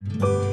you